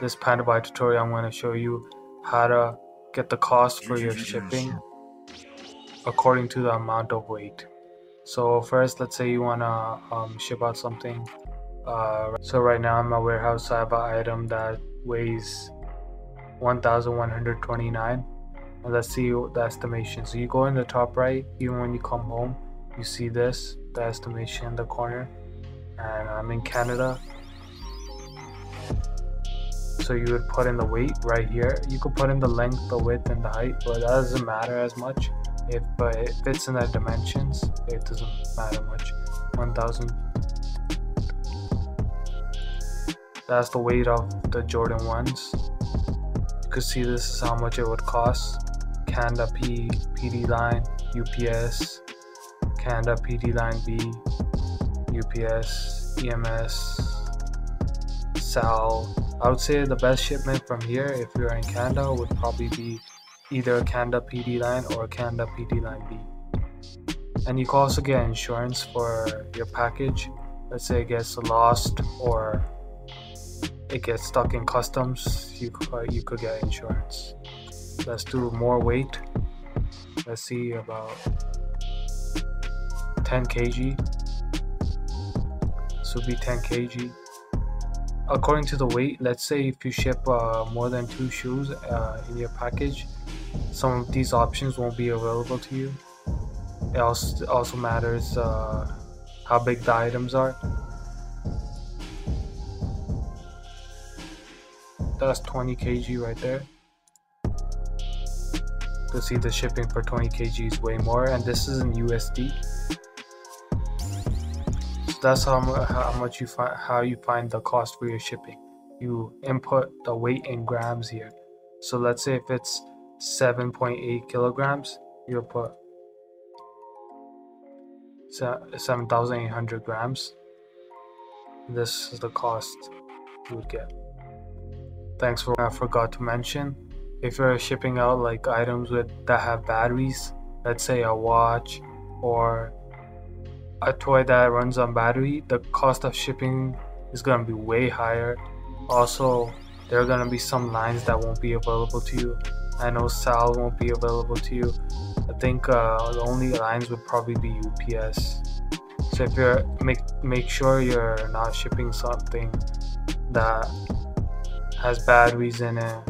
this PandaBuy tutorial, I'm going to show you how to get the cost for your shipping according to the amount of weight. So first, let's say you want to um, ship out something. Uh, so right now in my warehouse, I have an item that weighs 1,129. And let's see the estimation. So you go in the top right, even when you come home, you see this, the estimation in the corner. And I'm in Canada. So you would put in the weight right here. You could put in the length, the width, and the height, but that doesn't matter as much. If but it fits in the dimensions, it doesn't matter much. 1000. That's the weight of the Jordan 1s. You could see this is how much it would cost. Canada P, PD line, UPS, Canada PD line B, UPS, EMS, SAL. I would say the best shipment from here, if you're in Canada, would probably be either a Canada PD line or a Canada PD line B. And you can also get insurance for your package. Let's say it gets lost or it gets stuck in customs, you could, you could get insurance. Let's do more weight. Let's see about 10 kg. This would be 10 kg. According to the weight, let's say if you ship uh, more than two shoes uh, in your package, some of these options won't be available to you. It also, also matters uh, how big the items are. That's 20 kg right there. You'll see the shipping for 20 kg is way more, and this is in USD. That's how, how much you find how you find the cost for your shipping. You input the weight in grams here. So let's say if it's 7.8 kilograms, you'll put 7,800 grams. This is the cost you would get. Thanks for I forgot to mention if you're shipping out like items with that have batteries, let's say a watch or a toy that runs on battery, the cost of shipping is gonna be way higher. Also, there are gonna be some lines that won't be available to you I know Sal won't be available to you. I think uh, the only lines would probably be UPS. So if you're make make sure you're not shipping something that has batteries in it